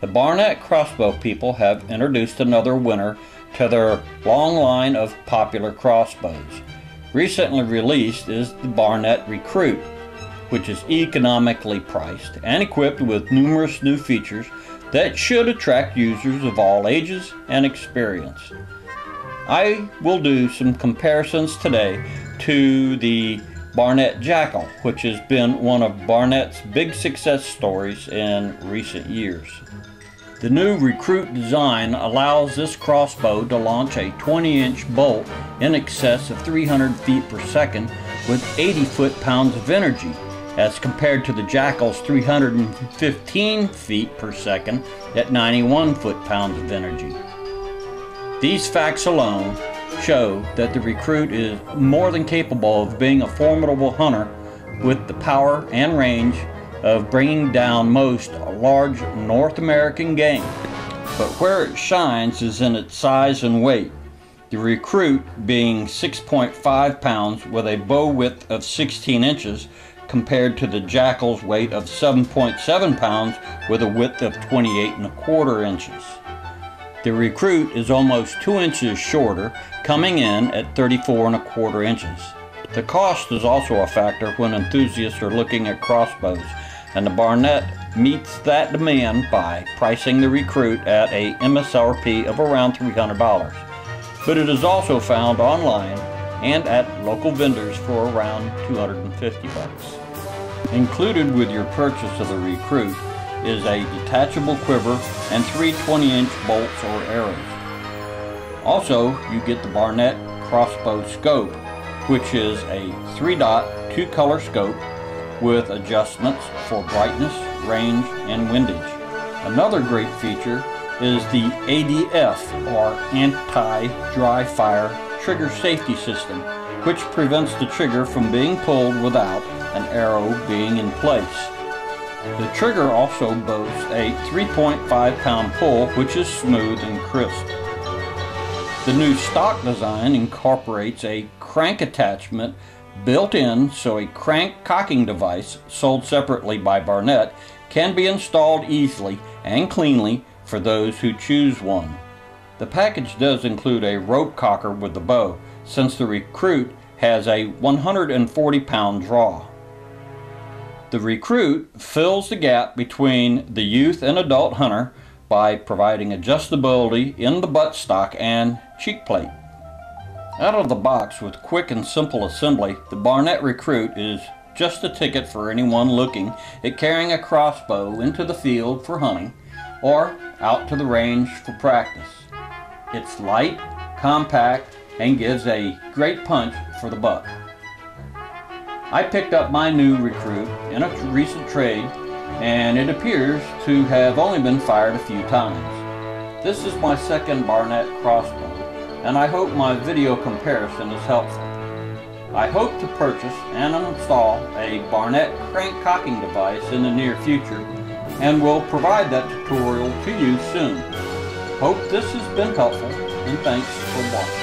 The Barnett crossbow people have introduced another winner to their long line of popular crossbows. Recently released is the Barnett Recruit, which is economically priced and equipped with numerous new features that should attract users of all ages and experience. I will do some comparisons today to the Barnett Jackal, which has been one of Barnett's big success stories in recent years. The new Recruit design allows this crossbow to launch a 20 inch bolt in excess of 300 feet per second with 80 foot pounds of energy as compared to the Jackal's 315 feet per second at 91 foot pounds of energy. These facts alone show that the recruit is more than capable of being a formidable hunter with the power and range of bringing down most large North American game. But where it shines is in its size and weight. The recruit being 6.5 pounds with a bow width of 16 inches compared to the Jackal's weight of 7.7 pounds with a width of 28 and a quarter inches. The Recruit is almost 2 inches shorter, coming in at 34 and a quarter inches. The cost is also a factor when enthusiasts are looking at crossbows, and the Barnett meets that demand by pricing the Recruit at a MSRP of around $300. But it is also found online and at local vendors for around 250 bucks. Included with your purchase of the Recruit is a detachable quiver and three 20-inch bolts or arrows. Also, you get the Barnett crossbow scope, which is a three-dot, two-color scope with adjustments for brightness, range, and windage. Another great feature is the ADF, or Anti-Dry Fire Trigger Safety System, which prevents the trigger from being pulled without an arrow being in place. The trigger also boasts a 3.5 pound pull which is smooth and crisp. The new stock design incorporates a crank attachment built in so a crank cocking device sold separately by Barnett can be installed easily and cleanly for those who choose one. The package does include a rope cocker with the bow since the Recruit has a 140 pound draw. The recruit fills the gap between the youth and adult hunter by providing adjustability in the buttstock and cheek plate. Out of the box with quick and simple assembly, the Barnett Recruit is just a ticket for anyone looking at carrying a crossbow into the field for hunting or out to the range for practice. It's light, compact, and gives a great punch for the buck. I picked up my new recruit in a recent trade and it appears to have only been fired a few times. This is my second Barnett crossbow and I hope my video comparison is helpful. I hope to purchase and install a Barnett crank cocking device in the near future and will provide that tutorial to you soon. Hope this has been helpful and thanks for watching.